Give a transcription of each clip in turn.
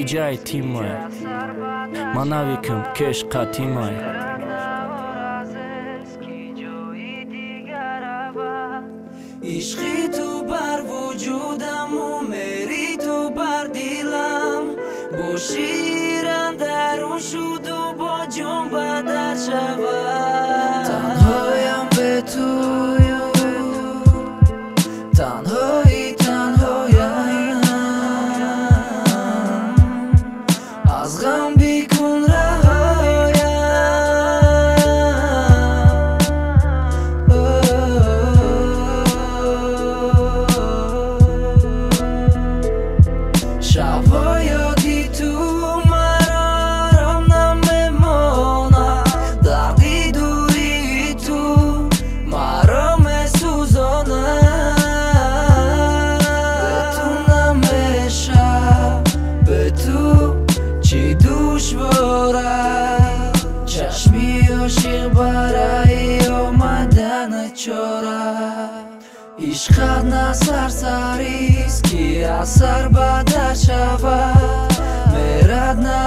иҷаи тиммай манавикм кеш қатимай ишқи ту бар вуҷудаму мери ту бар дилам бо ширан дарун шуду бо ҷон бадар шавад танҳоям ошиқ бараи омадана чора. Ишқат на сарсарист ки аз сар бадар шавад. Мерад на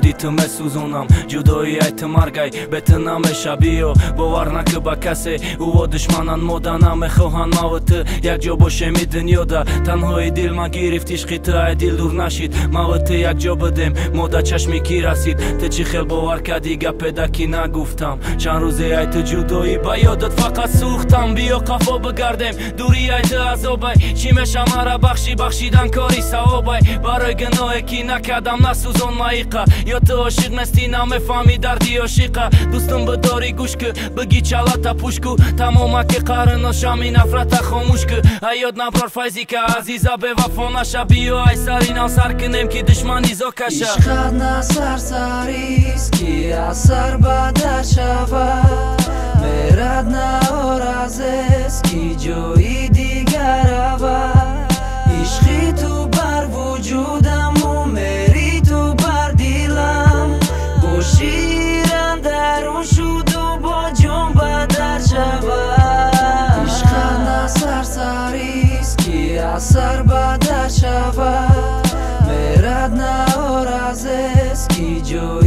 ёди ту месӯзонам ҷудои айти маргай. Бети намеша биё бовар накӣ ба касе. Уво душманан мода намехоҳанд маву ту якҷо бошеми дунёда танҳои дил ма гирифт ишқи ту ай дил дур нашид. Маву ту якҷо будем мода чашми ки расид. Ту чӣ хел бовар кардӣ гапеда ки нагуфтам. Чанд рӯзе ай ту ҷудоӣ ба ёдат фақат сӯхтам. Биё қафо бигардем. Дури ай ту азобай. Чӣ меша мара бахши бахшидан кори савобай. Барои гуноҳе ки накардам насӯзон маиқа ё ту ошиқ нестӣ намефаҳмӣ дарди ошиқа. Дӯстум бидори гӯш кӯ биги чалата пӯш кӯ тамома ки қариношами нафрата хомӯш кӯ ҳаёт наброр файзи ка азиза бевафо наша. Биё ай саринам сар кунем ки душмани зо каша. Ишқат на сарсарист ки аз сар бадар шавад. Мерад на оразест ки ҷои дигар равад. Ишқи ту бар вуҷудаму yo